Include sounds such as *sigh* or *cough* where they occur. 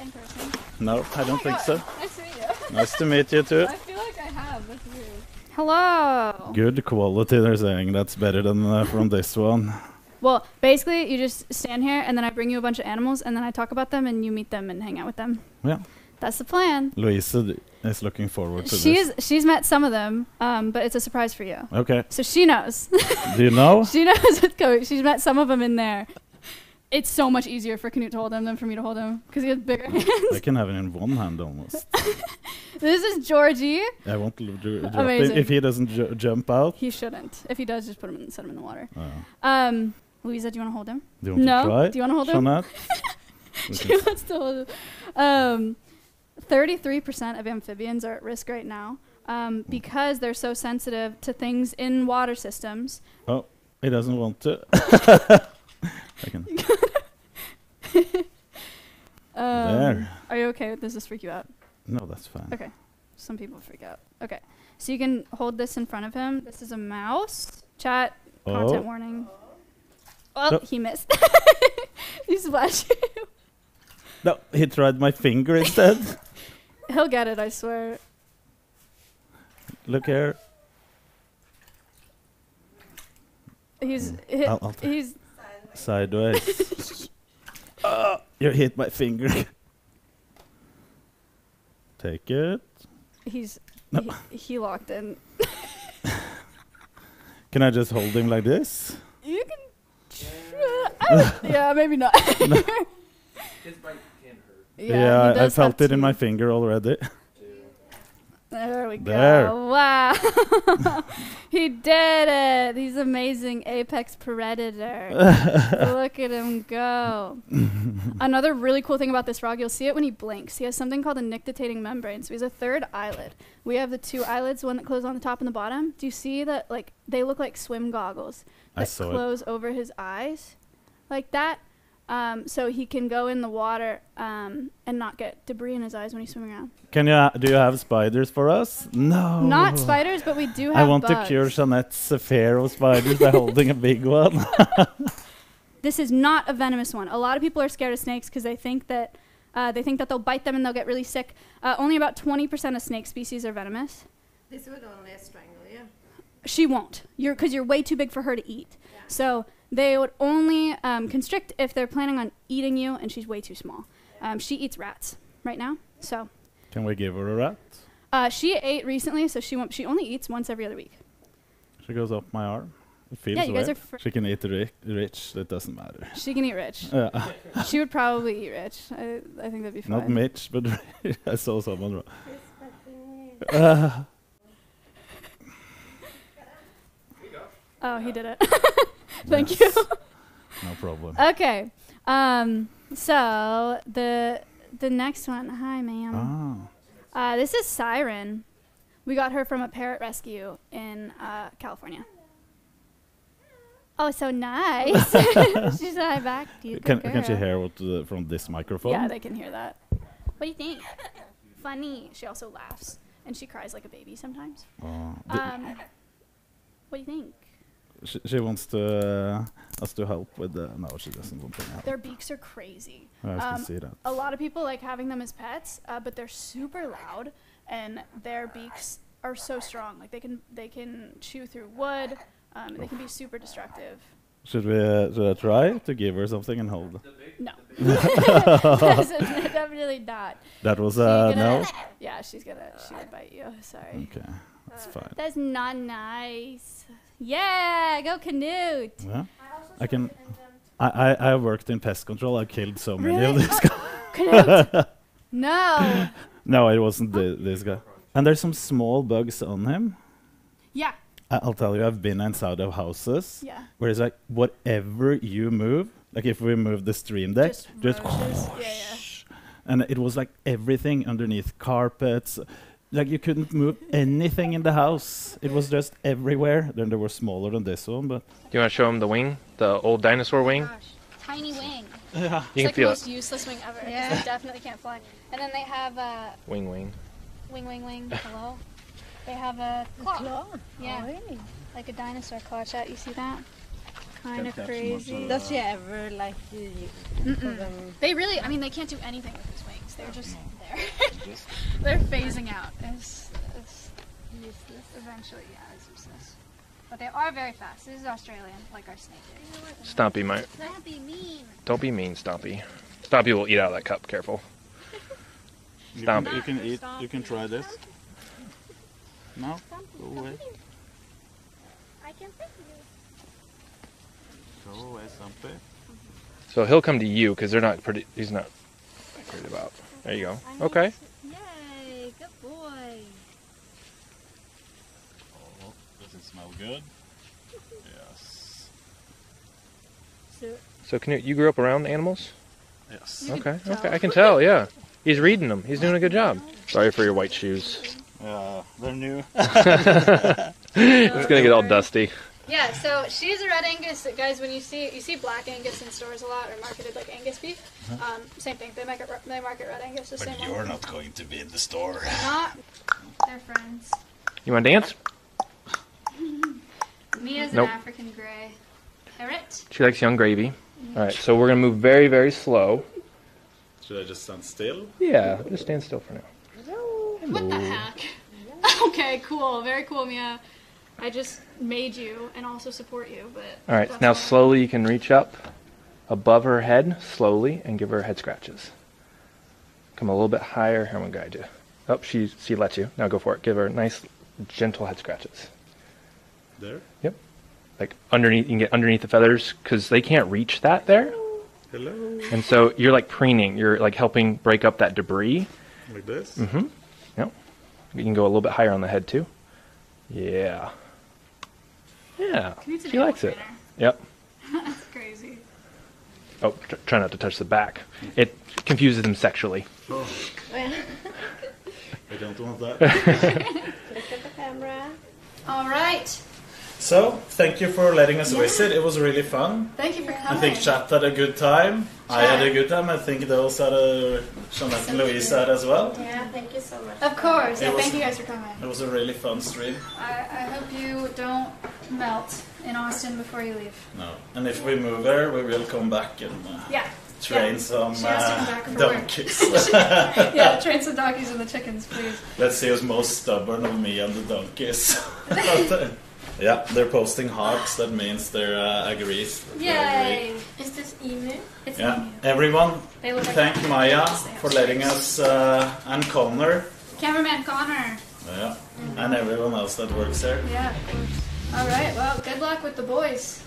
met in person? No, I don't think so. *laughs* Nice to meet you. Nice to meet you too. *laughs* I feel like I have. That's weird. Hello. Good quality, they're saying. That's better than uh, from this one. Well, basically, you just stand here, and then I bring you a bunch of animals, and then I talk about them, and you meet them and hang out with them. Yeah. That's the plan. Louise is looking forward to She's this. she's met some of them, um, but it's a surprise for you. Okay. So she knows. Do you know? *laughs* she knows what's going. She's met some of them in there. It's so much easier for Knut to hold him than for me to hold him because he has bigger *laughs* hands. I can have it in one hand almost. *laughs* this is Georgie. I won't dr- drop Amazing. if he doesn't ju- jump out. He shouldn't. If he does, just put him in, set him in the water. Oh. Um, Louisa, do you want to hold him? Do you want no. to try? Do you want to hold him? Jeanette? We *laughs* she wants to hold him. Um, 33% of amphibians are at risk right now um, because they're so sensitive to things in water systems. oh, he doesn't want to. I can. *laughs* Um, There. Are you okay with this? Does this freak you out? No, that's fine. Okay. Some people freak out. Okay. So you can hold this in front of him. This is a mouse. Chat. Content Oh. warning. Oh, Nope. he missed. he splashed you. No, he tried my finger instead. *laughs* He'll get it, I swear. Look here. He's Mm. I'll- I'll he's Sideways. *laughs* oh, you hit my finger. Take it. he's No. he, he locked in. *laughs* Can I just hold him like this? You can. Try. I yeah, maybe not. *laughs* *laughs* His bite can hurt. Yeah, he I, I felt have it in my finger already. There we There. go. Wow. *laughs* he did it. He's amazing apex predator. *laughs* Look at him go. Another really cool thing about this frog, you'll see it when he blinks. He has something called a nictitating membrane. So he has a third eyelid. We have the two eyelids, one that closes on the top and the bottom. Do you see that? Like they look like swim goggles I that saw it. close over his eyes, like that. Um, so he can go in the water um, and not get debris in his eyes when he's swimming around. Can you? Ha- do you have spiders for us? No. Not spiders, but we do have. I want bugs. to cure Jeanette's fear of spiders by holding a big one. *laughs* This is not a venomous one. A lot of people are scared of snakes because they think that uh, they think that they'll bite them and they'll get really sick. Uh, only about 20% of snake species are venomous. This would only strangle you. She won't. You're because you're way too big for her to eat. So they would only um, constrict if they're planning on eating you, and she's way too small. Um, she eats rats right now. So Can we give her a rat? uh, she ate recently, so she won't, she only eats once every other week. She goes up my arm. It feels Yeah, you guys are she can eat ri- rich. It doesn't matter. *laughs* She can eat rich. Yeah. she would probably eat rich. I, I think that'd be fine. Not Mitch, but *laughs* I saw someone. Uh, *laughs* Oh, he did it. Thank you. no problem. Okay. Um. So the the next one. Hi, ma'am. Ah, Uh, this is Siren. We got her from a parrot rescue in uh, California. Oh, so nice. *laughs* she said hi back to you. can can she hear what from this microphone? Yeah, they can hear that. What do you think? Funny. She also laughs and she cries like a baby sometimes. Oh, Um, what do you think? She, she wants to uh, us to help with the. No, she doesn't want to help. Their beaks are crazy. I can um, see that. A lot of people like having them as pets, uh, but they're super loud, and their beaks are so strong. Like they can they can chew through wood, um, and they can be super destructive. Should we uh, should I try to give her something and hold? No, *laughs* *laughs* definitely not. That was uh, no. Yeah, she's gonna she would bite you. Sorry. Okay, that's Uh, fine. That's not nice. Yeah, go Canute. Yeah, I can. I, I I worked in pest control. I killed so many of these guys. *laughs* Canute. *laughs* no. No, it wasn't the, this guy. And there's some small bugs on him. Yeah. I- I'll tell you, I've been inside of houses Yeah. where it's like whatever you move, like if we move the stream deck, Just just, whoosh, Yeah, yeah. and it was like everything underneath carpets. Like you couldn't move anything in the house. It was just everywhere. Then they were smaller than this one, but Do you want to show them the wing? The old dinosaur wing? Oh Tiny wing. You It's can like the most it. useless wing ever. Yeah. They definitely can't fly. And then they have a. Wing, wing. wing, wing, wing. *laughs* Hello. They have a claw. claw. Yeah, oh, really? like a dinosaur claw. Chat, you see that? Kind of crazy. Does she ever like you? you for Mm-mm. them? They really, I mean, they can't do anything with these wings. They're just there. *laughs* They're phasing out as, as useless. Eventually, yeah, as useless. But they are very fast. This is Australian, like our snake is. Stompy might. Don't be mean. Don't be mean, Stompy. Stompy will eat out of that cup. Careful. *laughs* You can, you can eat. You can try this. No, go away. I can thank you. Go away, Stumpy. So he'll come to you because they're not pretty. He's not worried about. There you go. Okay. Yay, good boy. Oh, does it smell good? Yes. So Knut, you you grew up around animals? Yes. Okay. Okay. I can tell. Yeah. He's reading them. He's doing a good job. Sorry for your white shoes. Yeah, they're new. *laughs* *laughs* It's gonna get all dusty. Yeah, so she's a red Angus. Guys, when you see you see black Angus in stores a lot, or marketed like Angus beef, um, same thing. They market it. They market red Angus the same way. You're not going to be in the store. Not. They're friends. You want to dance? Mia's Nope. an African grey parrot. She likes Yung Gravy. Mm-hmm. All right. So we're gonna move very, very slow. Should I just stand still? Yeah. Just stand still for now. What the heck? *laughs* okay, cool. Very cool, Mia. I just made you and also support you, but. All right. Now slowly you can reach up above her head slowly and give her head scratches. Come a little bit higher. I'm gonna guide you. Oh, she she lets you. Now go for it. Give her nice, gentle head scratches. There. Yep. Like underneath, you can get underneath the feathers because they can't reach that there. Hello. And so you're like preening. You're like helping break up that debris. Like this. Mm-hmm. Yep. You can go a little bit higher on the head too. Yeah. Yeah. Knut's an She likes it. Yep. *laughs* That's crazy. Oh, tr- try not to touch the back. It confuses them sexually. Oh. *laughs* I don't want that. *laughs* Look at the camera. All right. So, thank you for letting us visit. It was really fun. Thank you for coming. I think Chat had a good time. I had a good time. I think those had a Jeanette and Louise had as well. Yeah, thank you so much. Of course. Yeah, was- thank you guys for coming. It was a really fun stream. I, I hope you don't melt in Austin before you leave. No. And if we move there, we will come back and uh, Yeah. train Yeah. some She has to come uh, back for work. donkeys. *laughs* yeah, *laughs* train some donkeys and the chickens, please. Let's see who's most stubborn of me and the donkeys. *laughs* But, yeah, they're posting hearts. That means they're uh, agrees. They agree. Yay! Is this emu? It's Yeah, emu. everyone, They look like thank Maya Yes, they have for letting us uh, and Connor, Cameraman Connor. yeah, and everyone else that works there. Yeah. All right. Well, good luck with the boys.